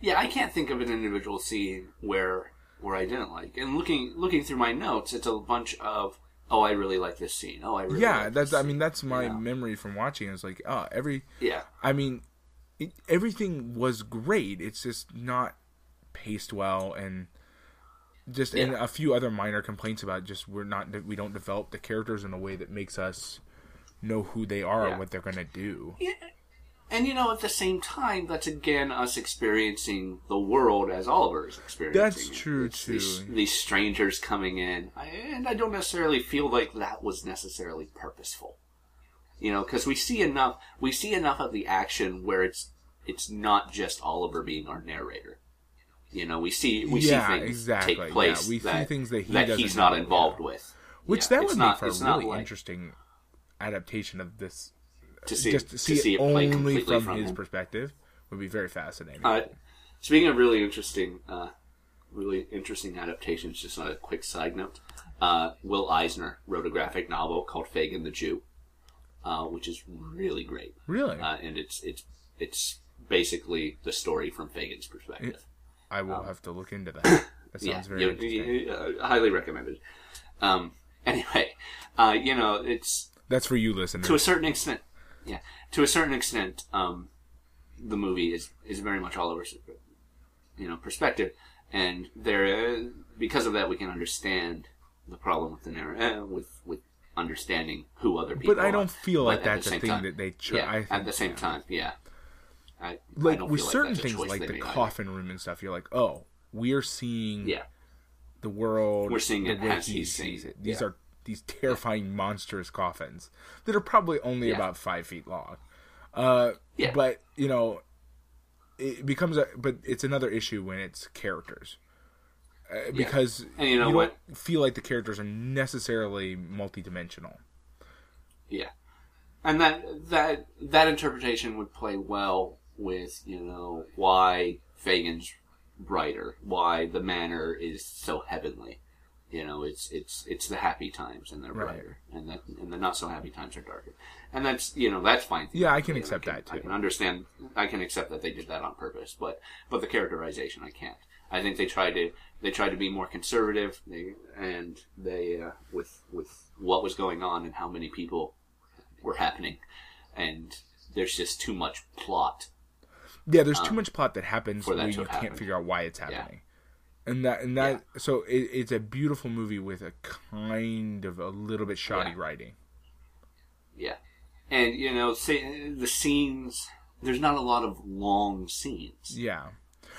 Yeah, I can't think of an individual scene where where I didn't like. And looking looking through my notes, it's a bunch of oh, I really like this scene. Oh, I really yeah, like that's I mean that's my Yeah. memory from watching. It's like, oh, every yeah. I mean, it, everything was great. It's just not paced well, and just and a few other minor complaints about just we're not we don't develop the characters in a way that makes us know who they are Yeah. and what they're gonna do. Yeah. And you know, at the same time, that's again us experiencing the world as Oliver is experiencing. That's true, It's These, too. these strangers coming in, I, and I don't necessarily feel like that was necessarily purposeful. You know, because we see enough, we see enough of the action where it's it's not just Oliver being our narrator. You know, we see we Yeah, see things exactly. take place Yeah, we see things that he that he's not involved with. Which Yeah, that would not- make for a not really like- interesting adaptation of this. to see just to see, see it it only from, from his him. perspective would be very fascinating. Uh, speaking of really interesting, uh, really interesting adaptations, just on a quick side note, uh, Will Eisner wrote a graphic novel called Fagin the Jew, uh, which is really great, really, uh, and it's it's it's basically the story from Fagin's perspective. I will have to look into that. That sounds yeah, very you- interesting. you- uh, highly recommended. Um, anyway, uh, you know, it's That's for you listeners. to a certain extent, yeah, to a certain extent, um, the movie is is very much all over, you know, perspective, and there uh, because of that we can understand the problem with the narrative, uh, with with understanding who other people. but I don't feel like that's a thing time- that they. Cho- yeah, I think, at the same time, yeah. I, I like don't with certain a things like the either. coffin room and stuff, you're like, oh, we're seeing Yeah, the world. We're seeing the it way as he sees it. it. These Yeah. are these terrifying, monstrous coffins that are probably only Yeah. about five feet long. Uh, Yeah. But you know, it becomes a. But it's another issue when it's characters. Uh, because And you know you don't what? feel like the characters are necessarily multidimensional. Yeah, and that that that interpretation would play well with you know why Fagin's brighter, why the manor is so heavenly. You know, it's it's it's the happy times and they're Right. brighter, and that and the not so happy times are darker, and that's you know that's fine. Yeah, I can You know, accept that, I too. can understand. I can accept that they did that on purpose, but but the characterization I can't. I think they tried to they tried to be more conservative, they, and they uh, with with what was going on and how many people were happening, and there's just too much plot. Yeah, there's too much plot that happens Um, where you can't happened. figure out why it's happening. And that and that so it, it's a beautiful movie with a kind of a little bit shoddy Yeah. writing. Yeah, and you know, say, the scenes. There's not a lot of long scenes. Yeah.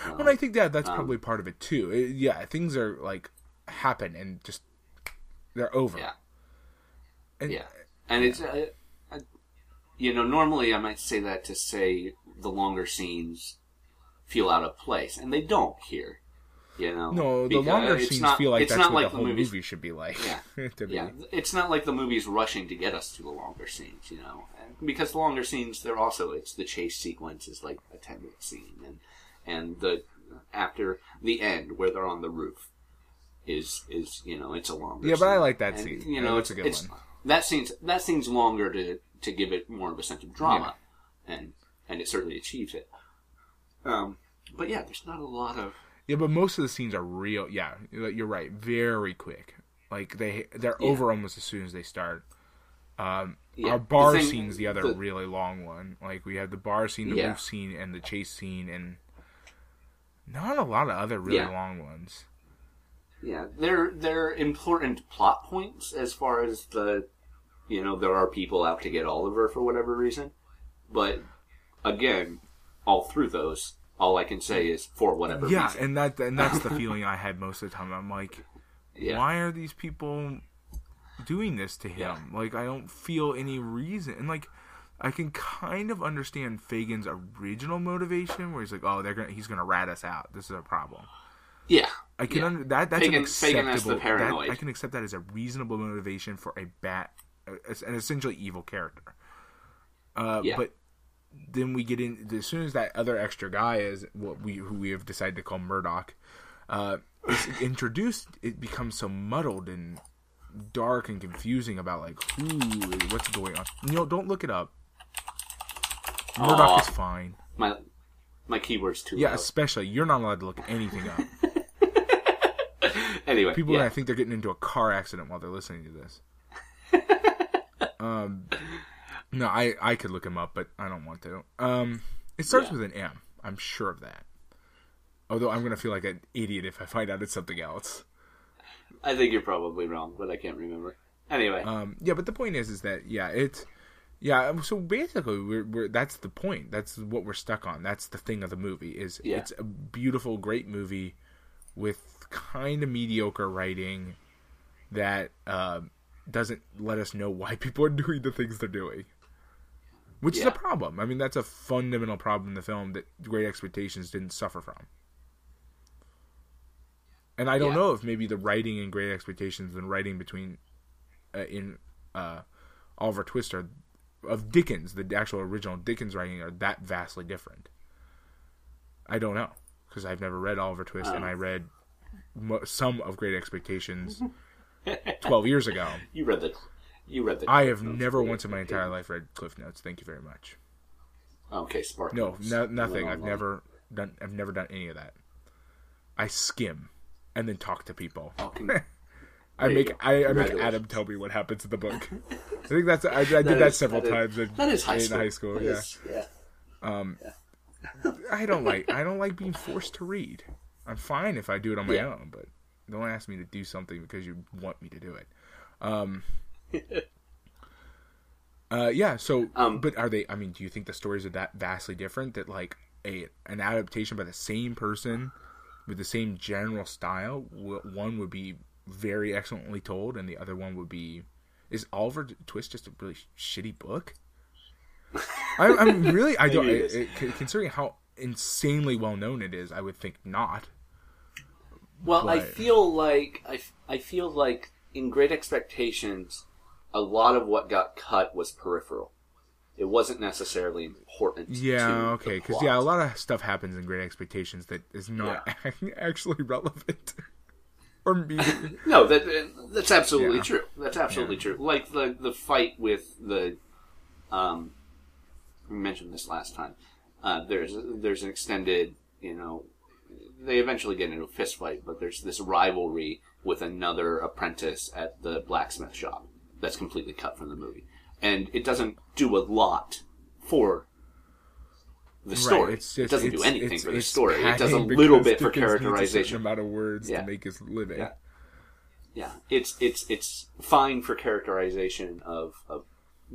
Um, Well, I think that that's probably part of it too. It- yeah, things are like happen and just they're over. Yeah. And Yeah, and it's uh, uh, you know normally I might say that to say the longer scenes feel out of place, and they don't here. You know, no, the longer scenes not- feel like that's not what like the whole movie should be like. Yeah. me. Yeah, it's not like the movie's rushing to get us to the longer scenes, you know, and because the longer scenes, they're also it's the chase sequence is like a ten minute scene, and and the after the end where they're on the roof is is you know it's a longer. Yeah, but I like that And, scene. You know, that's it's a good it's one. that scene's that scene's longer to to give it more of a sense of drama, and and it certainly achieves it. Um, but yeah, there's not a lot of Yeah, but most of the scenes are real. Yeah, you're right. Very quick. Like they they're over almost as soon as they start. Um, Yeah, our bar thing- scene's the other the- really long one. Like we have the bar scene, the Yeah. roof scene, and the chase scene, and not a lot of other really Yeah. long ones. Yeah, they're they're important plot points as far as the, you know, there are people out to get Oliver for whatever reason, but again, all through those, all I can say is for whatever Yeah, reason. and that and that's the feeling I had most of the time. I'm like, Yeah. why are these people doing this to him? Like I don't feel any reason. And like I can kind of understand Fagin's original motivation, where he's like, "Oh, they're gonna, he's gonna rat us out. This is a problem." Yeah, I can Yeah. under, that. That's Fagin- an Fagin has acceptable. the that, I can accept that as a reasonable motivation for a bat, an essentially evil character. Uh, Yeah. But then we get in as soon as that other extra guy is what we who we have decided to call Murdoch uh, is introduced. It becomes so muddled and dark and confusing about like who, what's going on. You know, don't look it up. Murdoch Aw. is fine. my my keyword's too Yeah, loud. especially you're not allowed to look anything up. Anyway, People yeah. gonna think they're getting into a car accident while they're listening to this. um, no, I I could look him up, but I don't want to. Um, it starts Yeah. with an M. I'm sure of that. Although I'm gonna feel like an idiot if I find out it's something else. I think you're probably wrong, but I can't remember. Anyway, Um, yeah, but the point is, is that yeah, it's yeah. um, So basically, we're, we're that's the point. That's what we're stuck on. That's the thing of the movie is Yeah. it's a beautiful, great movie with kind of mediocre writing that uh, doesn't let us know why people are doing the things they're doing. Which is a problem. I mean, that's a fundamental problem in the film that Great Expectations didn't suffer from. And I don't Yeah. know if maybe the writing in Great Expectations and writing between uh, in uh, Oliver Twist are of Dickens, the actual original Dickens writing, are that vastly different. I don't know because I've never read Oliver Twist, and Oh. I read mo- some of Great Expectations twelve years ago. you read the you read the. I have Notes never once in my entire life read Cliff Notes. Thank you very much. Okay, Spark. No, no nothing. I've never done. I've never done any of that. I skim, and then talk to people. Oh, I make. I, I make Adam tell me what happens in the book. I think that's I, I did that several that is- times in, That is high in school. high school. That yeah, is- yeah. um, I don't like I don't like being forced to read. I'm fine if I do it on my Yeah. own, but don't ask me to do something because you want me to do it. Um, uh, yeah. So, Um, but are they? I mean, do you think the stories are that vastly different? That like a an adaptation by the same person with the same general style, one would be very excellently told, and the other one would be. Is Oliver Twist just a really shitty book? I'm, I'm really I don't Maybe it it- considering how insanely well known it is. I would think not. Well, I feel like I, I feel like in Great Expectations, a lot of what got cut was peripheral. It wasn't necessarily important. Yeah, okay, because yeah, a lot of stuff happens in Great Expectations that is not actually relevant, or No, that that's absolutely Yeah. true. That's absolutely true. Like the the fight with the, um, we mentioned this last time. Uh, there's there's an extended, you know, they eventually get into a fist fight, but there's this rivalry with another apprentice at the blacksmith shop that's completely cut from the movie, and it doesn't do a lot for the story. it's it doesn't do anything it's- for the story. It does a little bit for Dickens needs a certain characterization. amount of words Yeah. to make his living. Yeah. Yeah, it's it's it's fine for characterization of, of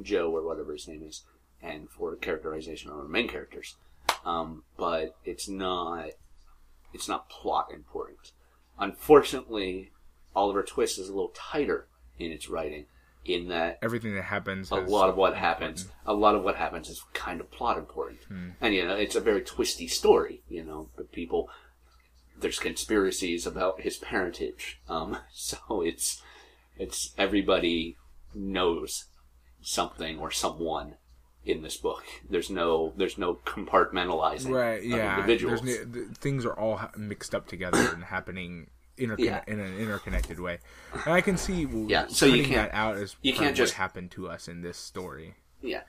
Joe or whatever his name is, and for characterization of our main characters, um, but it's not it's not plot important. Unfortunately, Oliver Twist is a little tighter in its writing, in that Everything that happens, a lot of what happens a lot of what happens is kind of plot important Hmm. and you know it's a very twisty story you know but people there's conspiracies about his parentage um so it's it's everybody knows something or someone in this book there's no there's no compartmentalizing Right? of Yeah. individuals There's, n- things are all mixed up together and happening intercon- Yeah. in an interconnected way, and I can see Yeah, so you can't- that out as you can't just- happen to us in this story. Yeah,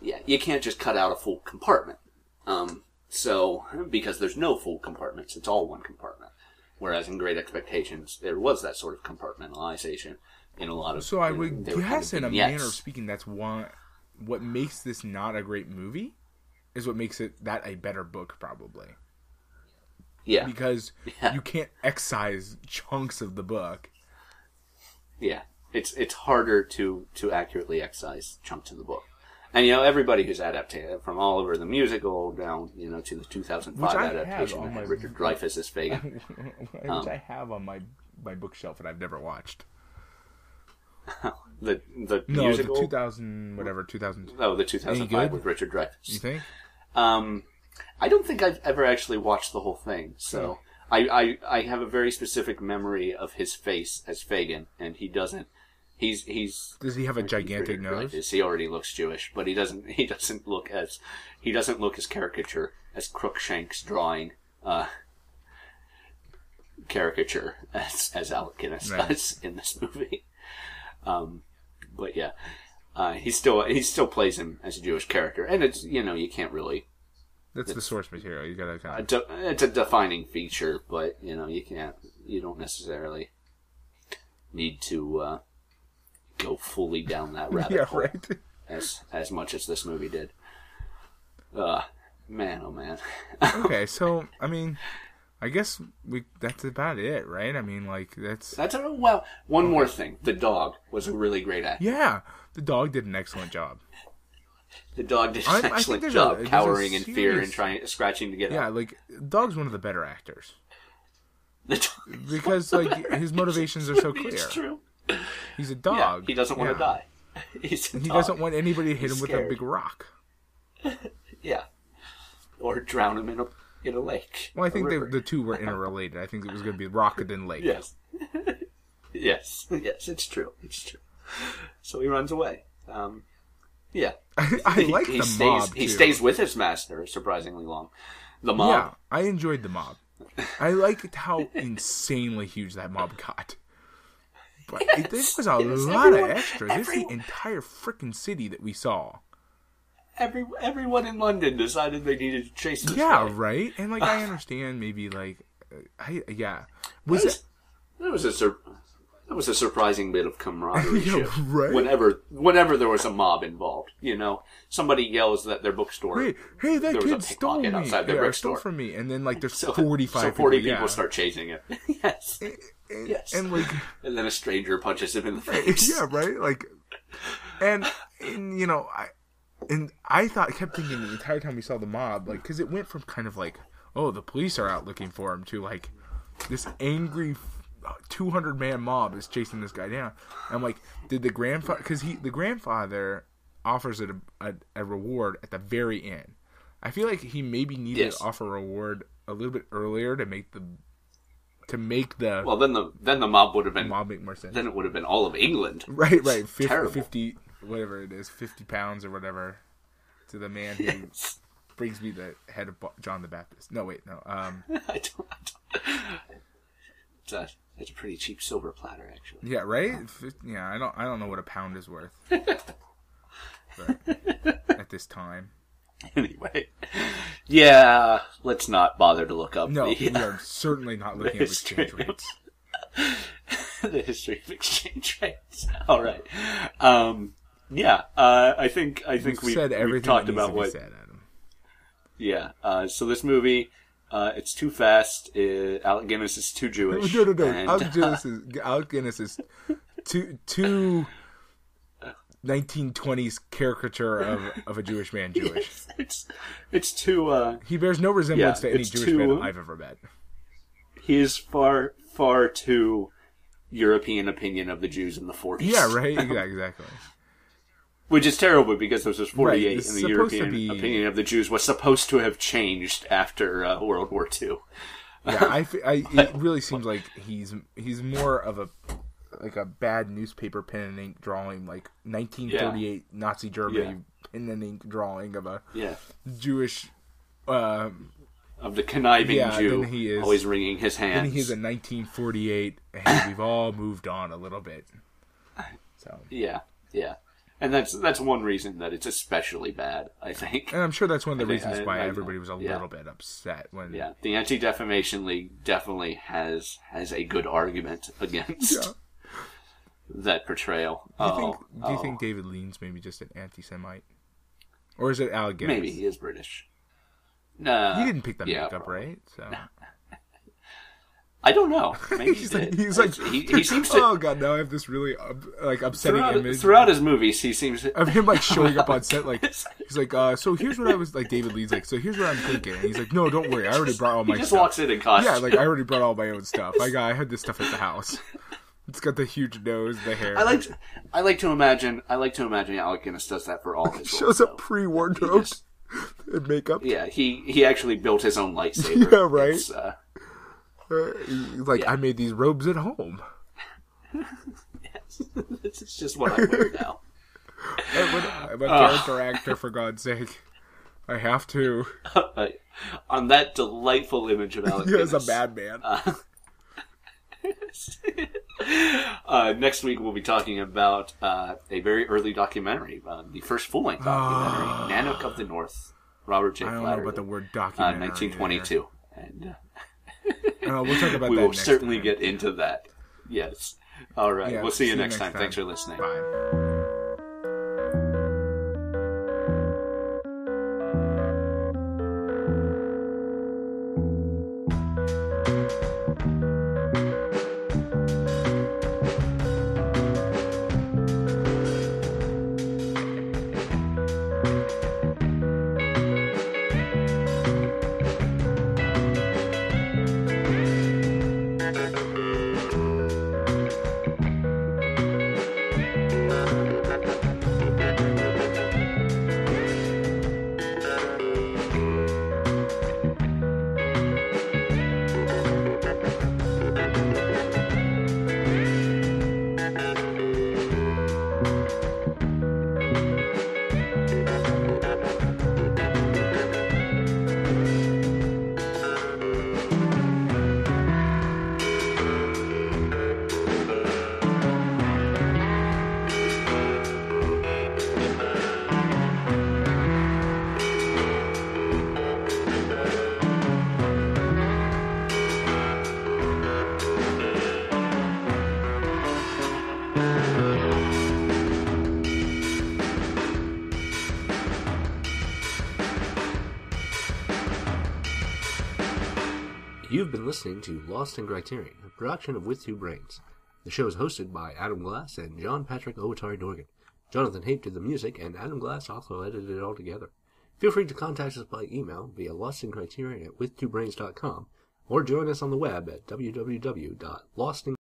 yeah. You can't just cut out a full compartment. Um, so because there's no full compartments, it's all one compartment. Whereas in Great Expectations, there was that sort of compartmentalization in a lot of. So I would were kind of in a vignettes. manner of speaking, that's one. What makes this not a great movie is what makes it that a better book, probably Yeah, because Yeah. you can't excise chunks of the book. yeah. It's it's harder to to accurately excise chunks of the book. And you know everybody who's adapted from Oliver the musical down you know to the 2005 Which adaptation on that had my- Richard Dreyfuss as Fagin. Which Um, I have on my my bookshelf and I've never watched. the the No, musical. the 2000 whatever 2000. oh, the 2005 with Richard Dreyfuss. You think? Um, I don't think I've ever actually watched the whole thing, so I, I I have a very specific memory of his face as Fagin, and he doesn't. He's he's Does he have a gigantic nose? Dreyfuss. He already looks Jewish, but he doesn't. He doesn't look as he doesn't look as caricature as Cruikshank's drawing. Uh, caricature as as Alec Guinness Right. does in this movie. Um, but yeah, uh, he still he still plays him as a Jewish character, and it's you know you can't really That's the source material. You gotta kind of. de- it's a defining feature, but you know you can't you don't necessarily need to uh, go fully down that rabbit Yeah, hole right. as as much as this movie did. Uh man, oh man. okay, so I mean, I guess we that's about it, right? I mean, like that's That's a well. One more thing, the dog was a really great actor. yeah. The dog did an excellent job. The dog did I- I an excellent there's job, a- cowering in fear and trying scratching to get Yeah, up. like dog's one of the better actors The dog- because like his motivations are so clear. It's true. He's a Yeah, dog. he doesn't want Yeah. to die. He's a He doesn't want anybody to hit He's him with a big rock. Yeah, or drown him in a in a lake. Well, I think the, the two were interrelated. I think it was going to be rock and then lake. Yes. yes. Yes, it's true. It's true. So he runs away. Um, yeah. I He- like he the stays, mob. He stays with his master surprisingly long. The mob. Yeah. I enjoyed the mob. I liked how insanely huge that mob got. But it, this was a yes, lot everyone- of extras. This is the entire freaking city that we saw. Every everyone in London decided they needed to chase this Yeah, guy. right. And like, I understand maybe like, uh, I yeah, was It was, it? it was a sur- it that was a surprising bit of camaraderie. Yeah, right? Whenever, whenever there was a mob involved, you know, somebody yells that their bookstore. Hey, hey, that There was a kid stole me. outside their yeah, bookstore. stole from me, and then like there's So, 45 so forty people, people yeah. start chasing it. yes, and, yes. and like and then a stranger punches him in the face. yeah, right, like, and, and you know, I and I thought, I kept thinking the entire time we saw the mob, like, because it went from kind of like, oh, the police are out looking for him, to like this angry. 200 man mob is chasing this guy down. I'm like, did the grandfather, because he, the grandfather offers it a, a, a reward at the very end. I feel like he maybe needed Yes. to offer a reward a little bit earlier to make the, to make the Well, then the then the mob would have been mob make more sense. then it would have been all of England. Right, right. 50, Terrible. 50 whatever it is, 50 pounds or whatever to the man who brings me the head of John the Baptist. No, wait, no. Um, I don't. I don't it's, a, it's a pretty cheap silver platter, actually. yeah, right? Yeah, I don't I don't know what a pound is worth. At this time. Anyway, yeah, let's not bother to look up No, the, we are certainly not looking at exchange rates. the history of exchange rates. All right. Um, yeah, uh, I think I think We've said everything we've talked about what. said, Adam. Yeah. Uh, so this movie, uh, it's too fast. Uh, Alec Guinness is too Jewish. No, no, no. and, Alec Guinness is, Alec Guinness is too, too 1920s caricature of, of a Jewish man Jewish. it's it's too. Uh, He bears no resemblance Yeah, to any Jewish too- man I've ever met. he is far far too European opinion of the Jews in the 40s. Yeah, right? Yeah, exactly. Which is terrible because this was 48 Right, and the European be- opinion of the Jews was supposed to have changed after uh, World War II. Yeah, I, I it really seems like he's he's more of a like a bad newspaper pen and ink drawing, like 1938 Nazi Germany Yeah. pen and ink drawing of a Yeah. Jewish. Uh, Of the conniving Yeah, Jew he is- always wringing his hands. and he's a 1948, and we've all moved on a little bit. So, Yeah, yeah. And that's that's one reason that it's especially bad, I think. and I'm sure that's one of the I reasons I- why I- everybody was a yeah. little bit upset when. Yeah, the Anti Defamation League definitely has has a good argument against Yeah. that portrayal. Do you oh, think? Do you oh, think David Lean's maybe just an anti-Semite, or is it Alec Guinness? maybe he is British? Nah, He didn't pick the yeah, makeup, probably. right? So I don't know. Maybe he's he like, did. he's like, he, he seems to oh god, now I have this really like upsetting throughout, image throughout his movies. He seems of him like showing up on set. Like he's like, uh, so here's what I was like. David Lean's like, so here's what I'm thinking. And he's like, no, don't worry, I already brought all my. he just stuff. walks in in costume. Yeah, like I already brought all my own stuff. I got, I had this stuff at the house. It's got the huge nose, the hair. I like to, I like to imagine I like to imagine Alec Guinness does that for all his shows up pre wardrobe and makeup. Yeah, he he actually built his own lightsaber. Yeah, right. It's, uh, Uh, he's like, Yeah. I made these robes at home. yes, this is just what I wear now. I'm, a character actor, for God's sake. I have to. On that delightful image of Alec He is a madman. uh, next week we'll be talking about uh, a very early documentary, uh, the first full-length documentary, Nanook of the North, Robert J. I don't know about the word uh, documentary. 1922, and uh. We'll talk about we that will next certainly time. get into that. Yes. All right. Yeah, we'll see you next time. Thanks for listening. Bye. You've been listening to Lost in Criterion, a production of With Two Brains. The show is hosted by Adam Glass and John Patrick Owatari Dorgan. Jonathan Hape did the music, and Adam Glass also edited it all together. Feel free to contact us by email via lostincriterion at with2brains.com or join us on the web at www.lostin